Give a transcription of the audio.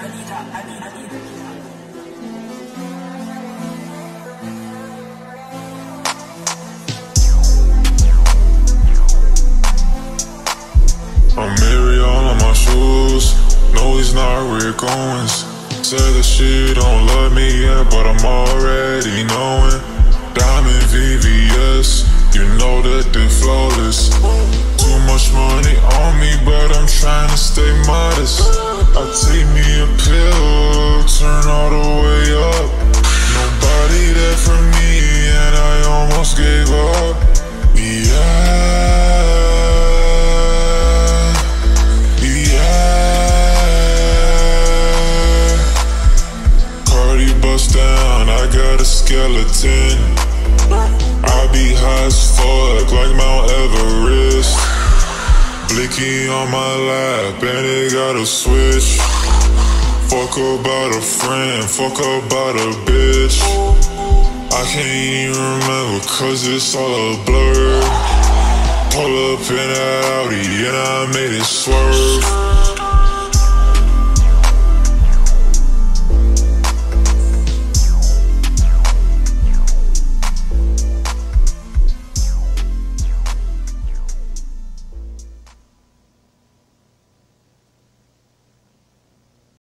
I'm Mary all on my shoes. No, he's not Rick Owens. Said that she don't love me yet, but I'm already knowing. Diamond VVS, you know that they're flawless. Modest. I take me a pill, turn all the way up. Nobody there for me, and I almost gave up. Yeah. Yeah. Cartier bust down, I got a skeleton. Blicky on my lap, and it got a switch. Fuck about a friend, fuck about a bitch. I can't even remember, cause it's all a blur. Pull up in that Audi, and I made it swerve.